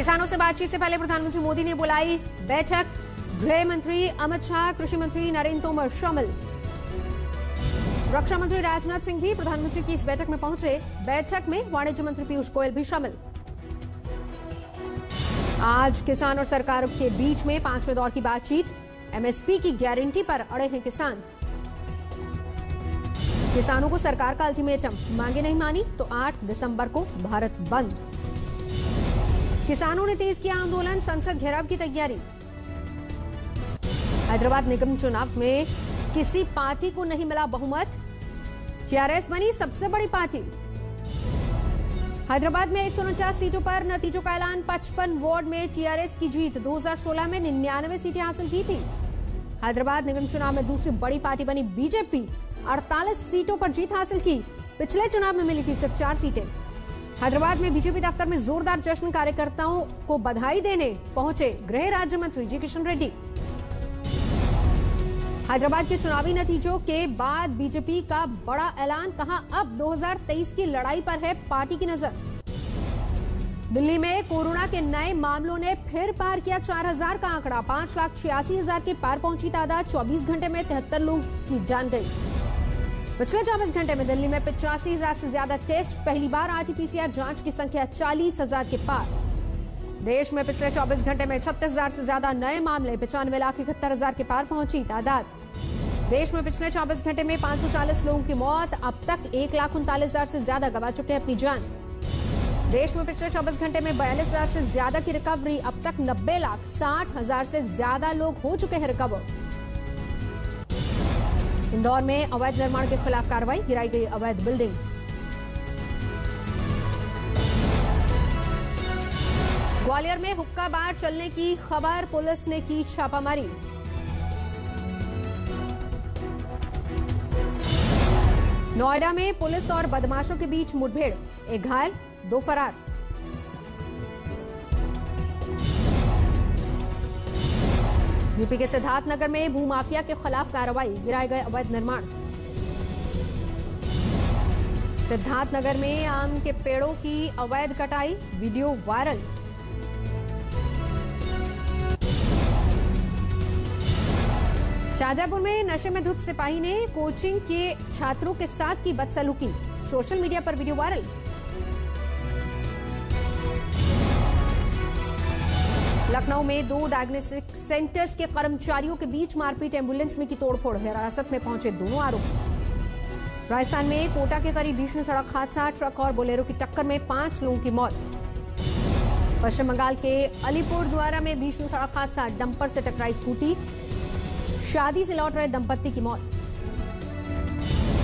किसानों से बातचीत से पहले प्रधानमंत्री मोदी ने बुलाई बैठक। गृह मंत्री अमित शाह, कृषि मंत्री नरेंद्र तोमर शामिल। रक्षा मंत्री राजनाथ सिंह भी प्रधानमंत्री की इस बैठक में पहुँचे। बैठक में वाणिज्य मंत्री पीयूष गोयल भी शामिल। आज किसान और सरकार के बीच में पाँचवें दौर की बातचीत। एमएसपी की गारंटी पर अड़े हैं किसान। किसानों को सरकार का अल्टीमेटम। मांगे नहीं मानी तो 8 दिसंबर को भारत बंद। किसानों ने तेज किया आंदोलन, संसद घेराव की तैयारी। हैदराबाद निगम चुनाव में किसी पार्टी को नहीं मिला बहुमत। टीआरएस बनी सबसे बड़ी पार्टी। हैदराबाद में एक सीटों पर नतीजों का ऐलान। 55 वार्ड में टीआरएस की जीत। 2016 में निन्यानवे सीटें हासिल की थी। हैदराबाद निगम चुनाव में दूसरी बड़ी पार्टी बनी बीजेपी। 48 सीटों पर जीत हासिल की। पिछले चुनाव में मिली थी सिर्फ़ चार सीटें। हैदराबाद में बीजेपी दफ्तर में जोरदार जश्न कार्यकर्ताओं को बधाई देने पहुँचे गृह राज्य मंत्री जी किशन रेड्डी। हैदराबाद के चुनावी नतीजों के बाद बीजेपी का बड़ा ऐलान, कहा अब 2023 की लड़ाई पर है पार्टी की नज़र। दिल्ली में कोरोना के नए मामलों ने फिर पार किया 4000 का आंकड़ा, पाँच लाख छियासी हज़ार के पार पहुँची तादाद 24 घंटे में तिहत्तर लोग की जान गई। पिछले 24 घंटे में दिल्ली में पिचासी हज़ार से ज़्यादा टेस्ट, पहली बार आरटीपीसीआर जाँच की संख्या चालीस हज़ार के पार। देश में पिछले 24 घंटे में छत्तीस हज़ार से ज़्यादा नए मामले, पचानवे लाख इकहत्तर हज़ार के पार पहुँची तादाद। देश में पिछले 24 घंटे में 540 लोगों की मौत, अब तक एक लाख उनतालीस हज़ार से ज़्यादा गवा चुके अपनी जान। देश में पिछले 24 घंटे में बयालीस हज़ार से ज़्यादा की रिकवरी, अब तक नब्बे लाख साठ हज़ार से ज़्यादा लोग हो चुके हैं रिकवर। इंदौर में अवैध निर्माण के खिलाफ कार्रवाई, गिराई गई अवैध बिल्डिंग। ग्वालियर में हुक्का बार चलने की खबर, पुलिस ने की छापामारी। नोएडा में पुलिस और बदमाशों के बीच मुठभेड़, एक घायल, दो फरार। यूपी के सिद्धार्थनगर में भूमाफिया के खिलाफ कार्रवाई, गिराए गए अवैध निर्माण। सिद्धार्थनगर में आम के पेड़ों की अवैध कटाई, वीडियो वायरल। शाहजहांपुर में नशे में धुत सिपाही ने कोचिंग के छात्रों के साथ की बदसलूकी। सोशल मीडिया पर वीडियो वायरल। लखनऊ में दो डायग्नोस्टिक सेंटर्स के कर्मचारियों के बीच मारपीट एंबुलेंस में की तोड़फोड़। हिरासत में पहुँचे दोनों आरोपी। राजस्थान में कोटा के करीब भीषण सड़क हादसा, ट्रक और बोलेरो की टक्कर में पाँच लोगों की मौत। पश्चिम बंगाल के अलीपुर द्वारा में भीषण सड़क हादसा, डंपर से टकराई स्कूटी। शादी से लौट रहे दंपत्ति की मौत।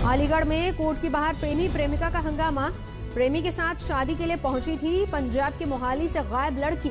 अलीगढ़ में कोर्ट के बाहर प्रेमी प्रेमिका का हंगामा। प्रेमी के साथ शादी के लिए पहुँची थी पंजाब के मोहाली से गायब लड़की।